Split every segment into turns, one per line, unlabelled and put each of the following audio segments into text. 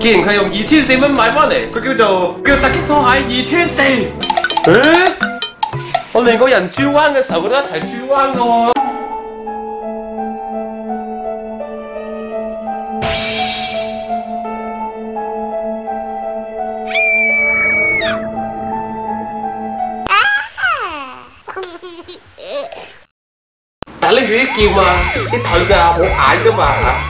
既然佢用二千四蚊買翻嚟，佢叫做叫突擊拖鞋二千四。誒，我連個人轉彎嘅時候，佢都一齊轉彎嘅喎。但拎住啲劍啊，啲腿㗎冇眼㗎嘛嚇，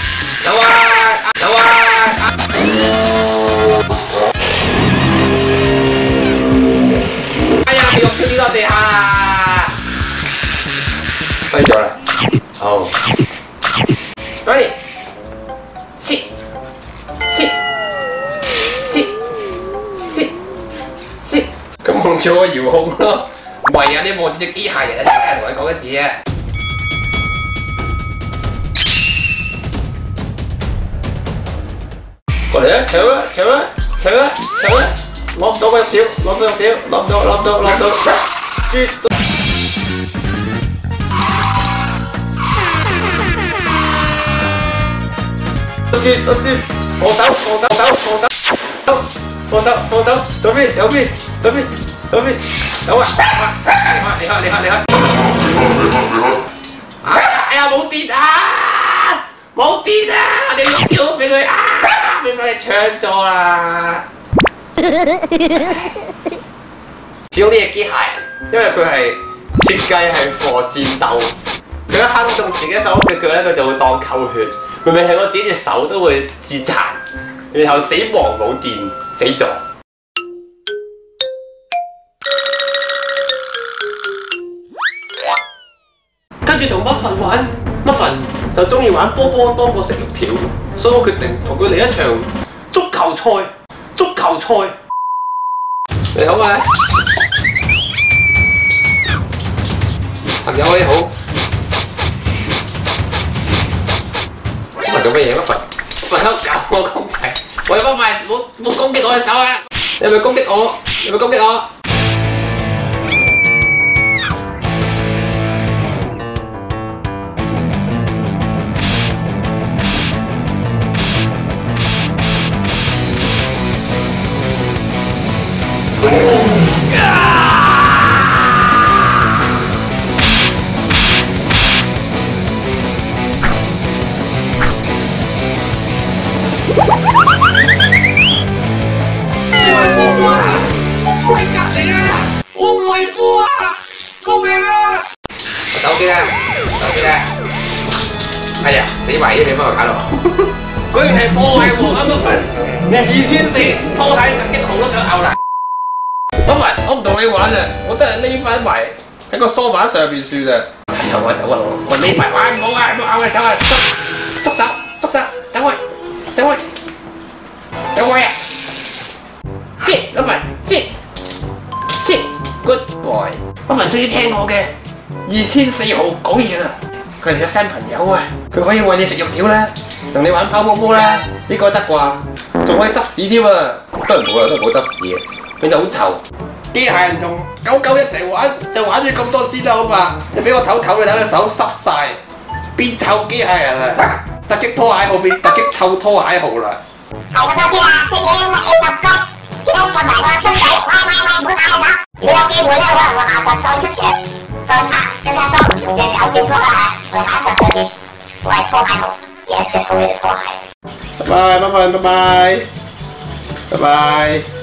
走啊，走啊！哎呀，肉條跌落地下啦，低咗啦，好。Ready？sit sit sit sit sit，咁望住我遙控咯，唔係啊，你望住隻機械人啊，同佢講緊嘢！đấy chéo đấy chéo đấy chéo đấy chéo đấy. Lom đâu bao tiêu lom bao tiêu lom đâu lom đâu lom đâu. Chứ chứ chứ ô sáu ô sáu sáu ô sáu ô sáu ô sáu chuẩn bị chuẩn bị chuẩn bị chuẩn bị đâu ạ. Đi thôi đi thôi đi thôi em muốn tin à muốn tin à để giúp cứu mọi người. À. 哎呀！冇電啊！冇電啊！我哋要跳俾佢啊！俾佢搶咗啦！始終呢隻機械，因為佢係設計係 for 戰鬥，佢一坑中自己手嘅腳咧，佢就會當扣血。明明係我自己隻手都會自殘，然後死亡冇電死咗。跟住同乜份玩，乜份就中意玩波波多过食肉条，所以我决定同佢嚟一场足球赛。足球赛，你好啊，朋友你好。乜份做乜嘢？乜份？乜份搞我公仔？喂，乜份？冇冇攻击我只手啊！你系咪攻击我？你系咪攻击我？ 手机咧，手机咧，哎呀，死埋咗你帮我搞到，居然系破坏王咁多份，你二千四拖鞋突击号都想呕啦！不埋，我唔同你玩啊，我都系匿翻埋喺个梳化上边算啊！走啊走啊，我匿埋，喂唔好啊，唔好咬啊，走啊，缩缩手缩手，走开走开走开啊！sit 嗰份 sit sit good boy，嗰份终于听我嘅。 二千四號講嘢啦，佢係個新朋友啊，佢可以餵你食肉條啦，同你玩跑毛毛啦，應該得啩，仲可以執屎添啊，都係冇啊，都冇執屎啊，變得好臭。機械人同狗狗一齊玩，就玩咗咁多先啦，好嘛？你俾我唞唞，你睇下手濕晒，變臭機械人啊！突擊拖鞋號變突擊臭拖鞋號啦。
係咁多先埋個鐘仔，喂喂喂，唔好打人啊！如果有機會咧，可能我下集再出場。再拍更加多唔同嘅搞笑拖鞋，我哋下一集再見。我係拖鞋佬，記得着好你嘅拖鞋。
拜拜，拜拜，拜拜，拜拜。